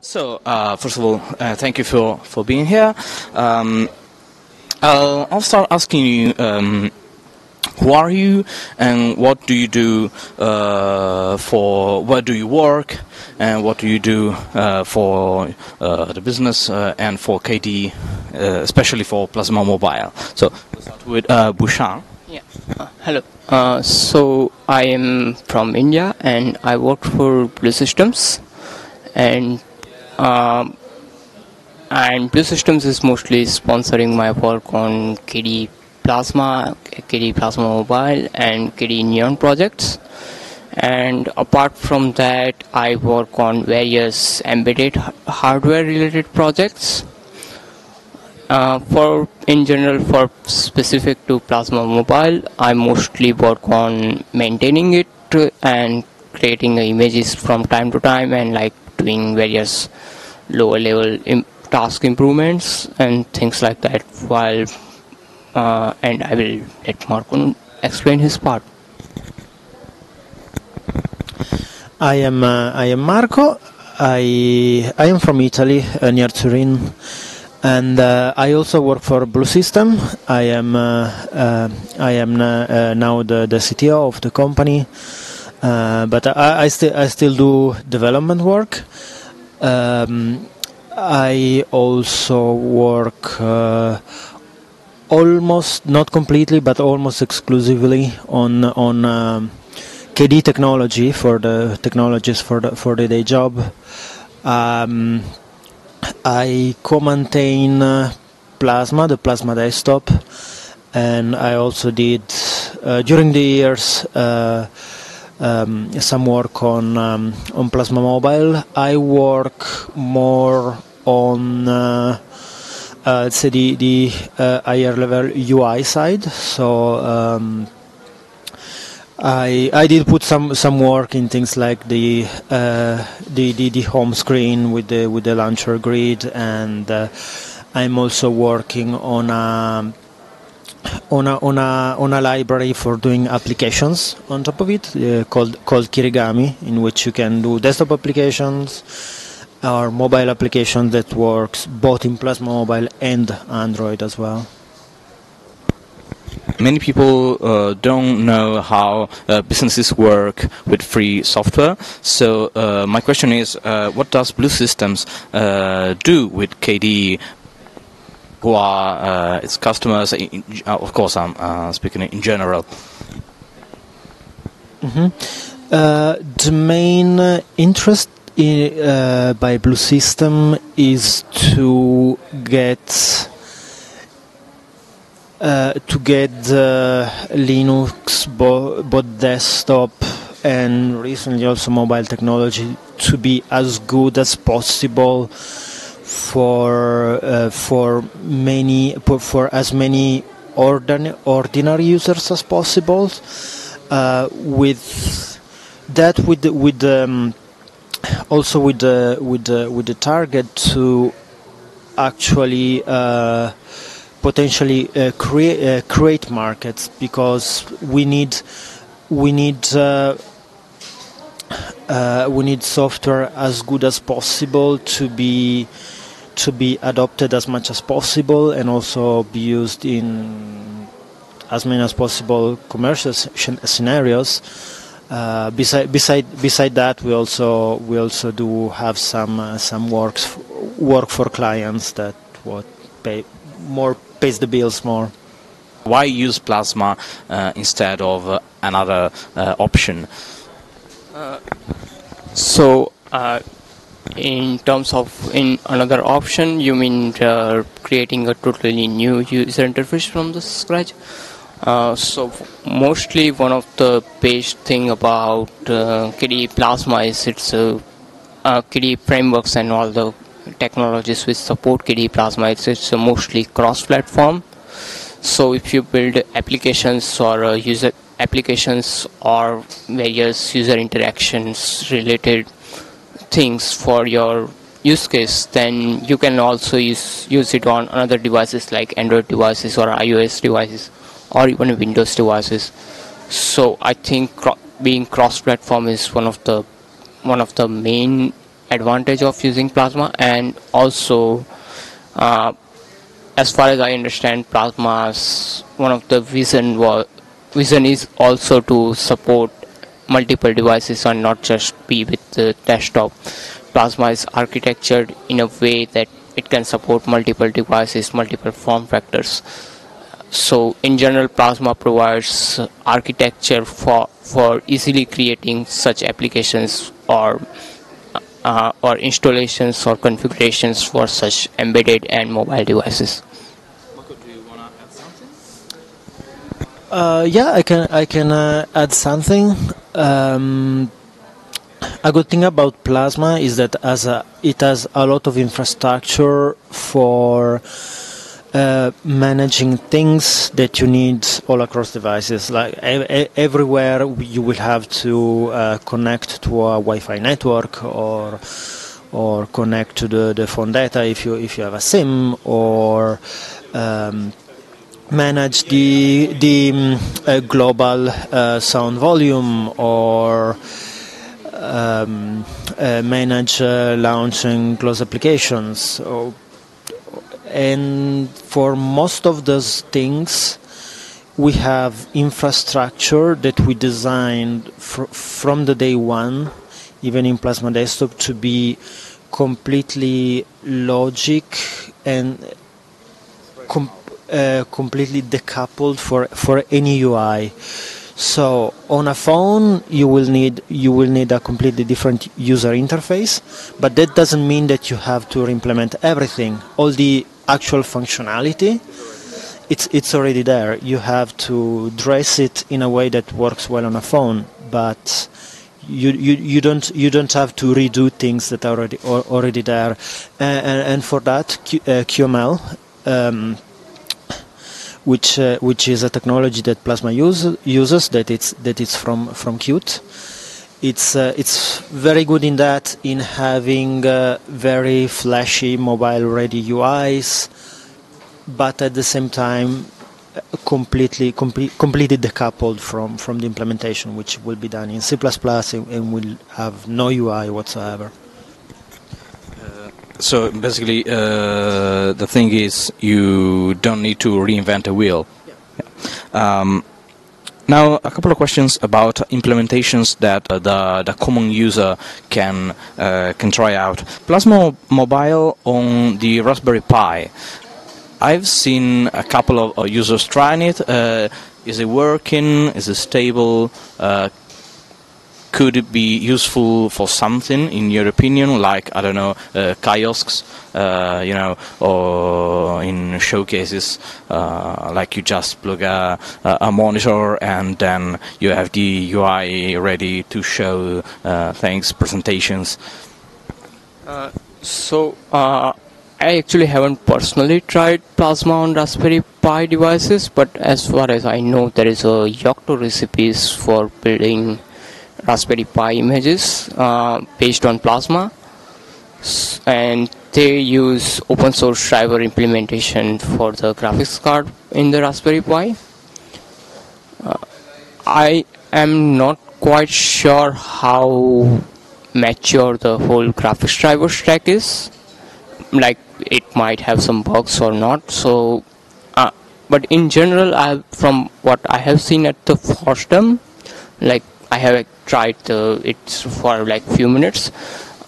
So, uh, first of all, uh, thank you for, for being here. Um, I'll, I'll start asking you um, who are you and what do you do uh, for, where do you work and what do you do uh, for uh, the business uh, and for KDE, especially for Plasma Mobile. So, we'll start with uh. Yeah. Hello. So I am from India and I work for Blue Systems, and um, and Blue Systems is mostly sponsoring my work on KDE Plasma, KDE Plasma Mobile, and KDE Neon projects. And apart from that, I work on various embedded hardware related projects. Uh, for in general, for specific to Plasma Mobile, I mostly work on maintaining it uh, and creating images from time to time and like doing various lower level Im- task improvements and things like that while uh, and I will let Marco explain his part. I am uh, I am Marco. I I am from Italy, uh, near Turin, and uh, I also work for Blue System. I am uh, uh, I am now the, the CTO of the company, uh, but I, I still I still do development work. Um, I also work uh, almost not completely, but almost exclusively on on. Um, KDE technology for the technologies for the for the day job. Um, I co-maintain uh, Plasma, the Plasma desktop, and I also did uh, during the years uh, um, some work on um, on Plasma Mobile. I work more on uh, uh, let's say the the uh, higher level UI side. So. Um, I I did put some some work in things like the uh, the, the the home screen with the with the launcher grid, and uh, I'm also working on a on a on a on a library for doing applications on top of it uh, called called Kirigami, in which you can do desktop applications or mobile application that works both in Plasma Mobile and Android as well. Many people uh, don't know how uh, businesses work with free software. So uh, my question is, uh, what does Blue Systems uh, do with KDE, who are uh, its customers? In, uh, of course, I'm uh, speaking in general. Uh, the main interest by Blue System is to get uh, to get Linux bo- both desktop and recently also mobile technology to be as good as possible for uh, for many for, as many ordin- ordinary users as possible uh, with that with the, with um, also with the with the with the target to actually uh, potentially uh, create uh, create markets because we need we need uh, uh, we need software as good as possible to be to be adopted as much as possible and also be used in as many as possible commercial sc- scenarios. Uh, beside beside beside that, we also we also do have some uh, some works work for clients that what pay more pays the bills more. Why use Plasma uh, instead of uh, another uh, option? So, uh, in terms of in another option, you mean uh, creating a totally new user interface from the scratch? Uh, so mostly one of the best thing about uh, KDE Plasma is it's uh, uh, KDE frameworks and all the technologies which support KDE Plasma. It's, it's mostly cross-platform. So if you build applications or uh, user applications or various user interactions related things for your use case, then you can also use use it on other devices like Android devices or iOS devices or even Windows devices. So I think cro- being cross-platform is one of the one of the main advantage of using plasma and also uh, as far as I understand plasma's one of the vision was vision is also to support multiple devices and not just be with the desktop. Plasma is architectured in a way that it can support multiple devices multiple form factors. So in general plasma provides architecture for for easily creating such applications or uh, or installations or configurations for such embedded and mobile devices. Uh, yeah, I can I can uh, add something. Um, a good thing about Plasma is that as a, it has a lot of infrastructure for uh, managing things that you need all across devices. Like everywhere, you will have to uh, connect to a Wi-Fi network or or connect to the, the phone data if you if you have a SIM or um, manage the the um, global uh, sound volume or um, uh, manage launch and close applications. So, and for most of those things, we have infrastructure that we designed fr- from the day one, even in Plasma Desktop, to be completely logic and com- uh, completely decoupled for for any UI. So on a phone, you will need you will need a completely different user interface, but that doesn't mean that you have to implement everything. All the actual functionality, it's it's already there. You have to dress it in a way that works well on a phone, but you, you, you don't you don't have to redo things that are already al- already there, and, and, and for that Q, uh, QML. Um, which uh, which is a technology that Plasma use, uses that it's that it's from from Qt. It's uh, it's very good in that in having uh, very flashy mobile ready UIs, but at the same time uh, completely complete, completely decoupled from from the implementation, which will be done in C++ and, and will have no UI whatsoever. So basically, uh, the thing is, you don't need to reinvent a wheel. Yeah. Um, now, a couple of questions about implementations that uh, the the common user can uh, can try out. Plasma Mobile on the Raspberry Pi. I've seen a couple of uh, users trying it. Uh, is it working? Is it stable? Uh, could it be useful for something in your opinion like i don't know uh, kiosks uh, you know or in showcases uh, like you just plug a, a monitor and then you have the ui ready to show uh, things presentations? So uh, I actually haven't personally tried Plasma on Raspberry Pi devices, but as far as I know, there is a Yocto recipes for building Raspberry Pi images uh, based on Plasma, and they use open source driver implementation for the graphics card in the Raspberry Pi. Uh, I am not quite sure how mature the whole graphics driver stack is like it might have some bugs or not so uh, but in general I from what I have seen at the FOSDEM like I have tried it's for like few minutes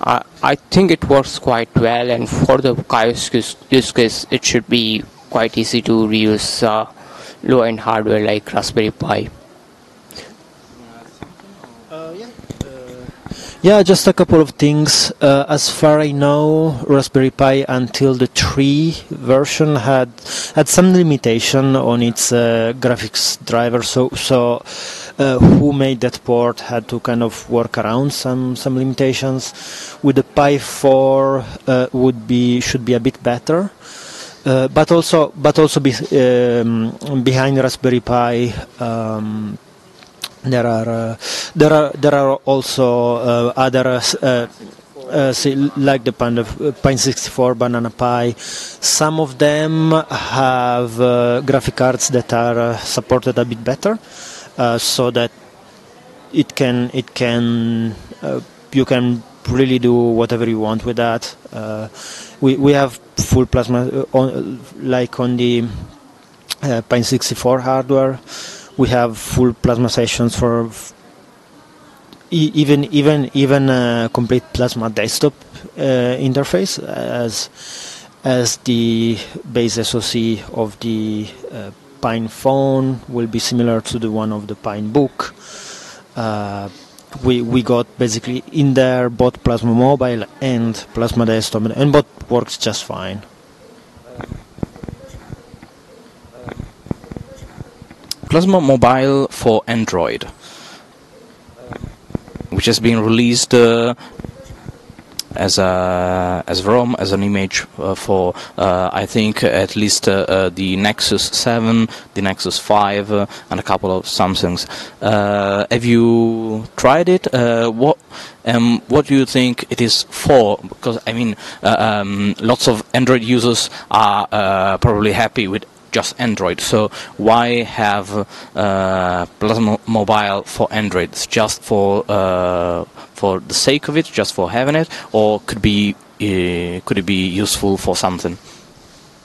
uh, I think it works quite well and for the kiosk use, case it should be quite easy to reuse uh, low end hardware like Raspberry Pi Yeah, just a couple of things. Uh, as far I know, Raspberry Pi until the 3 version had had some limitation on its uh, graphics driver. So, so uh, who made that port had to kind of work around some some limitations. With the Pi 4, uh, would be should be a bit better. Uh, but also, but also be, um, behind Raspberry Pi, um, there are uh, there are there are also uh, other uh, uh, like the Pine 64 Banana Pi. Some of them have uh, graphic cards that are supported a bit better, so that it can it can uh, you can really do whatever you want with that. Uh, we we have full plasma uh, on like on the uh, Pine 64 hardware. We have full plasma sessions for even even even complete plasma desktop uh, interface as as the base SoC of the uh, PinePhone will be similar to the one of the Pinebook. Uh, we we got basically in there both Plasma Mobile and Plasma Desktop, and both works just fine. Plasma Mobile for Android, which has been released uh, as a as ROM as an image uh, for uh, I think at least uh, the Nexus 7, the Nexus 5, uh, and a couple of Samsungs. Have you tried it? What um, what do you think it is for? Because I mean, um, lots of Android users are probably happy with just Android. So why have uh, Plasma Mobile for Android? It's just for uh, for the sake of it, just for having it, or could be uh, could it be useful for something?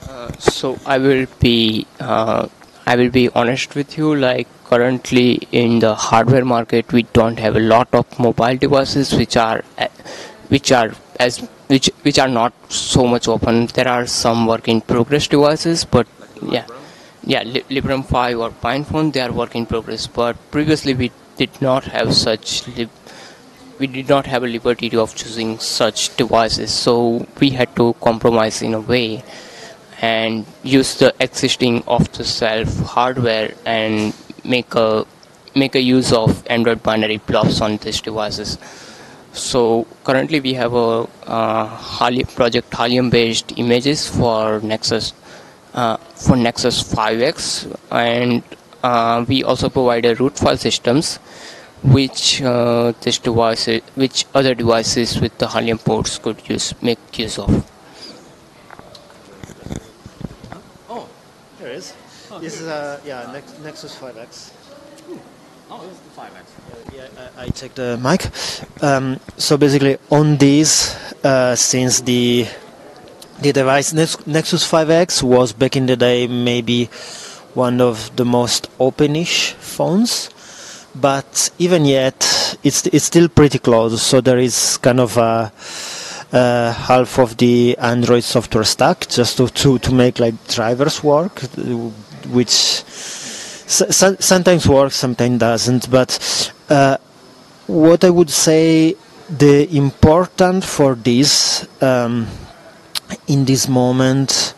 Uh, so I will be uh, I will be honest with you. Like currently in the hardware market, we don't have a lot of mobile devices which are uh, which are as which which are not so much open. There are some work in progress devices, but yeah, yeah, Li- Librem 5 or PinePhone they are work in progress. But previously we did not have such. Lib- we did not have a liberty of choosing such devices, so we had to compromise in a way and use the existing off-the-shelf hardware and make a make a use of Android binary blobs on these devices. So currently we have a uh, project Halium-based images for Nexus for Nexus 5X, and uh, we also provide a root file systems which uh, this device which other devices with the Halium ports could use make use of. Oh, there is. This is uh, yeah Nex- Nexus 5X. Oh, it's the 5X. Yeah, I, I take the mic. Um, so basically, on these, uh, since the the device Nexus 5X was back in the day maybe one of the most openish phones, but even yet, it's it's still pretty close. So there is kind of a. Half of the Android software stack just to, to, to make like drivers work, which so- sometimes works, sometimes doesn't. But uh, what I would say the important for this um, in this moment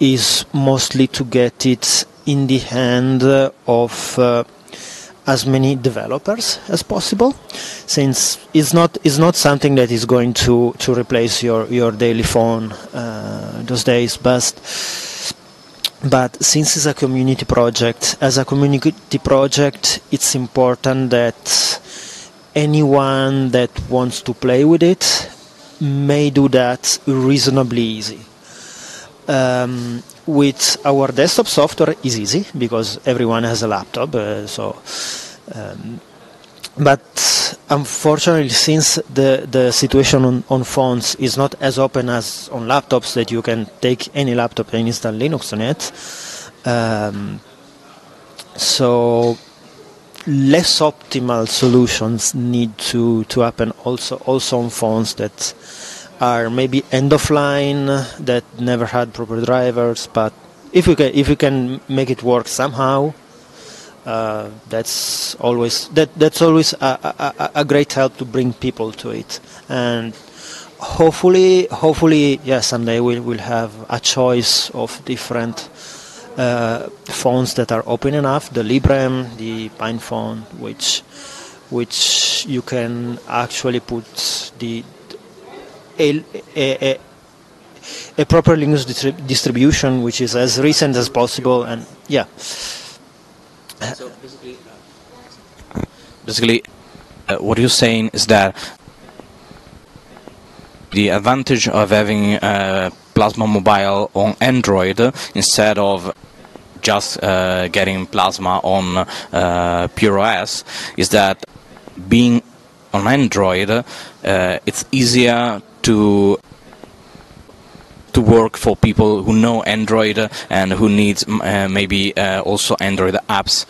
is mostly to get it in the hand of uh, as many developers as possible since it's not it's not something that is going to to replace your your daily phone uh, those days but but since it's a community project as a community project it's important that anyone that wants to play with it may do that reasonably easy. Um, with our desktop software is easy because everyone has a laptop uh, so um, but unfortunately since the, the situation on, on phones is not as open as on laptops that you can take any laptop and install linux on it um, so less optimal solutions need to, to happen. Also also on phones that are maybe end of line that never had proper drivers but if you can if you can make it work somehow uh, that's always that that's always a, a, a- great help to bring people to it. And hopefully hopefully yeah someday we'll, we'll have a choice of different uh, phones that are open enough the librem the PinePhone, which which you can actually put the a, a, a, proper Linux distrib- distribution which is as recent as possible and yeah. So basically, basically uh, what you're saying is that the advantage of having uh, Plasma Mobile on Android instead of just uh, getting Plasma on uh, Pure OS is that being on Android, uh, it's easier to to work for people who know Android and who needs uh, maybe uh, also Android apps.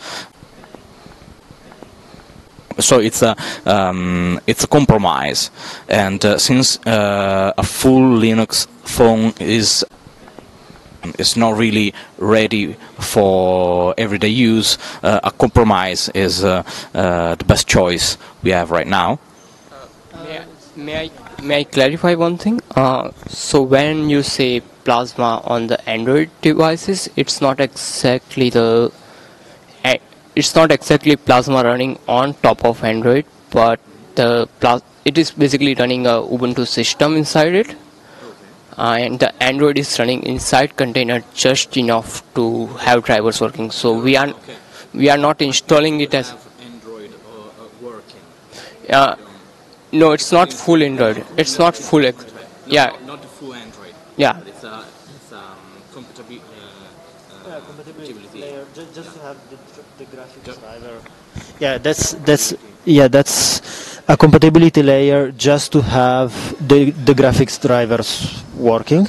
So it's a um, it's a compromise, and uh, since uh, a full Linux phone is is not really ready for everyday use, uh, a compromise is uh, uh, the best choice we have right now. May I, may I may I clarify one thing? Uh, so when you say Plasma on the Android devices, it's not exactly the it's not exactly Plasma running on top of Android, but the plas- it is basically running a Ubuntu system inside it, and the Android is running inside container just enough to have drivers working. So we are we are not installing it as Android working. uh, no, it's not full Android. It's not full. Ex- yeah, not full Android. yeah. It's a it's um, compatibility. layer just, just to have the, the graphics driver. Yeah, that's that's yeah that's a compatibility layer just to have the the graphics drivers working.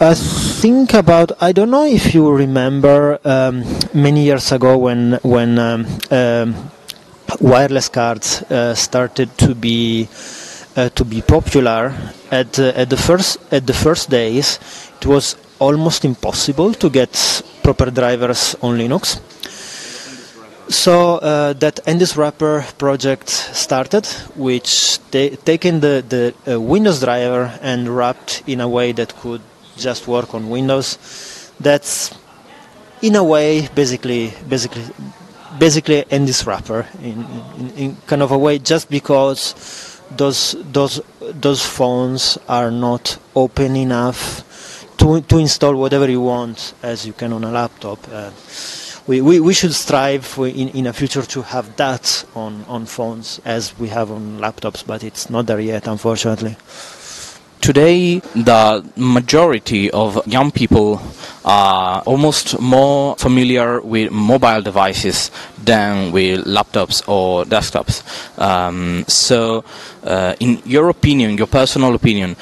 Uh, think about I don't know if you remember um, many years ago when when um, um, wireless cards uh, started to be uh, to be popular at uh, at the first at the first days it was almost impossible to get proper drivers on Linux so uh, that NDISwrapper project started, which ta- taken the, the uh, Windows driver and wrapped in a way that could just work on Windows. That's in a way basically basically basically NDISwrapper in, in, in kind of a way just because those those those phones are not open enough to, to install whatever you want as you can on a laptop. Uh, we, we, we should strive in, in a future to have that on, on phones as we have on laptops, but it's not there yet, unfortunately. Today, the majority of young people are almost more familiar with mobile devices than with laptops or desktops. Um, so, uh, in your opinion, your personal opinion,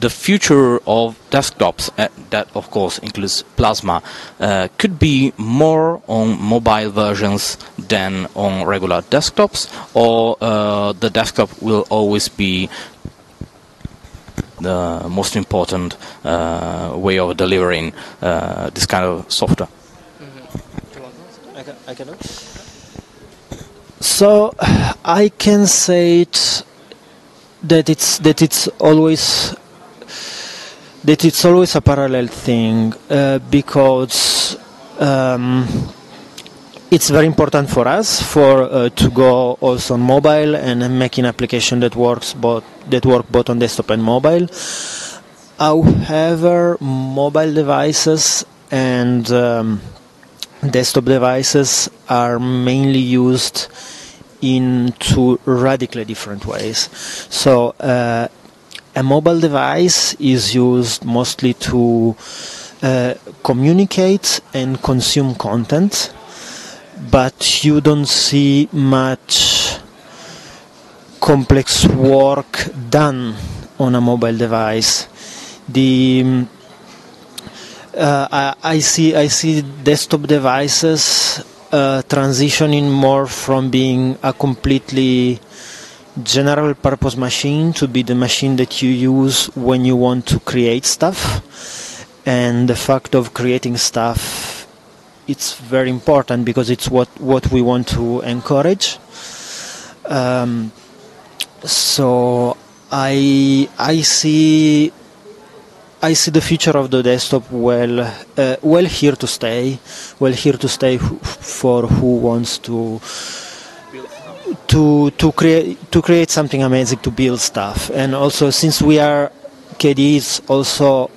the future of desktops, uh, that of course includes Plasma, uh, could be more on mobile versions than on regular desktops, or uh, the desktop will always be the most important uh, way of delivering uh, this kind of software. I can so I can say it that it's that it's always that it's always a parallel thing uh, because um, it's very important for us for uh, to go also on mobile and make an application that works both that work both on desktop and mobile. However, mobile devices and um, desktop devices are mainly used in two radically different ways. So uh, a mobile device is used mostly to uh, communicate and consume content, but you don't see much complex work done on a mobile device. The uh, I, I see I see desktop devices uh, transitioning more from being a completely general purpose machine to be the machine that you use when you want to create stuff. And the fact of creating stuff it's very important because it's what what we want to encourage. Um, so i i see I see the future of the desktop well, uh, well here to stay, well here to stay for who wants to to to create to create something amazing to build stuff. And also, since we are KDE is also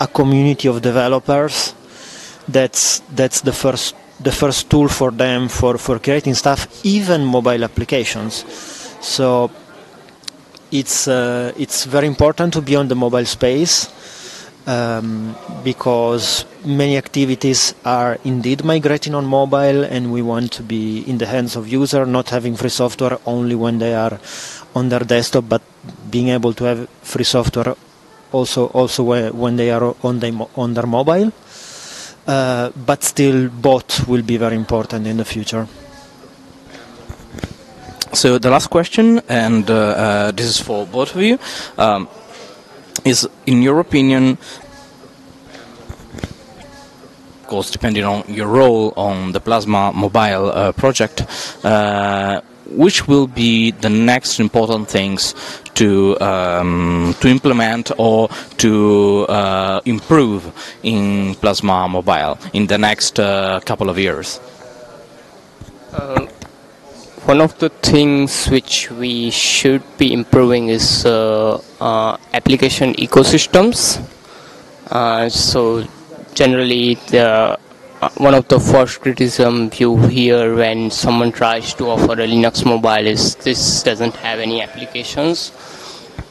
a community of developers, that's that's the first the first tool for them for for creating stuff, even mobile applications. So it's uh, it's very important to be on the mobile space um, because many activities are indeed migrating on mobile, and we want to be in the hands of user, not having free software only when they are on their desktop, but being able to have free software also also when they are on, the, on their mobile. Uh, but still, both will be very important in the future. So the last question, and uh, uh, this is for both of you. Um, is, in your opinion, of course, depending on your role on the Plasma Mobile uh, project, uh, which will be the next important things to um, to implement or to uh, improve in Plasma Mobile in the next uh, couple of years? One of the things which we should be improving is uh, uh, application ecosystems. Uh, so generally, the uh, one of the first criticism you hear when someone tries to offer a Linux mobile is this doesn't have any applications,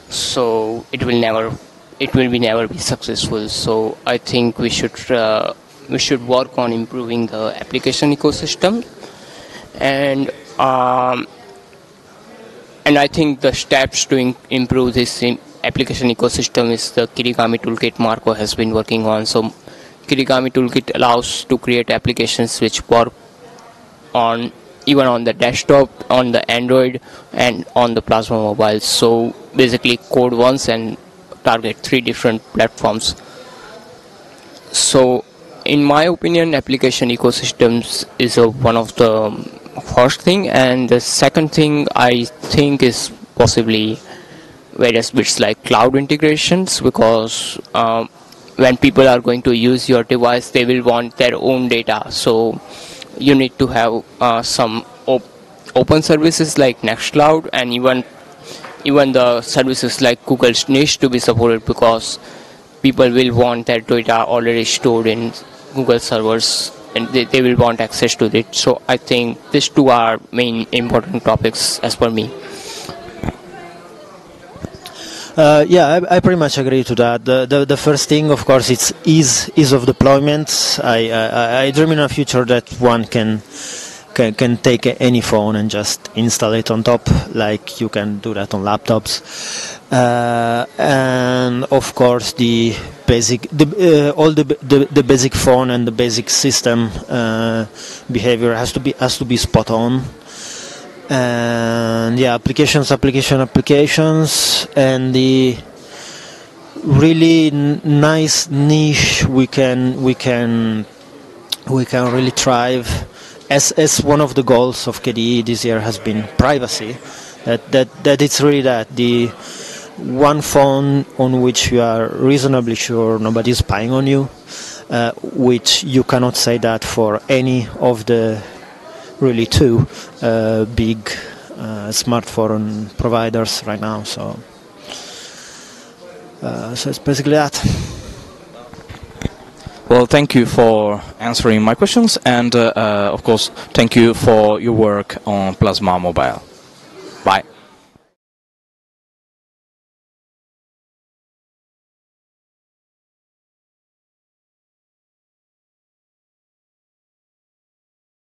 so it will never it will be never be successful. So I think we should uh, we should work on improving the application ecosystem and um, and I think the steps to in- improve this application ecosystem is the Kirigami toolkit Marco has been working on. So Kirigami toolkit allows to create applications which work on even on the desktop, on the Android, and on the Plasma mobile. So basically, code once and target three different platforms. So, in my opinion, application ecosystems is a, one of the first thing and the second thing i think is possibly various bits like cloud integrations because um, when people are going to use your device they will want their own data. So you need to have uh, some op- open services like nextcloud and even even the services like google's niche to be supported because people will want their data already stored in google servers and they, they will want access to it. So I think these two are main important topics as per me. Uh, yeah, I, I, pretty much agree to that. The, the, the first thing, of course, it's ease ease of deployment. I, I, I dream in a future that one can can, can take any phone and just install it on top, like you can do that on laptops. Uh, and of course, the basic, the, uh, all the, the, the basic phone and the basic system uh, behavior has to be has to be spot on. And yeah, applications, application, applications, and the really nice niche we can we can we can really thrive as as one of the goals of KDE this year has been privacy. That that that it's really that the one phone on which you are reasonably sure nobody is spying on you, uh, which you cannot say that for any of the really two uh, big uh, smartphone providers right now. So, uh, so it's basically that. Well, thank you for answering my questions, and uh, uh, of course, thank you for your work on Plasma Mobile. Bye.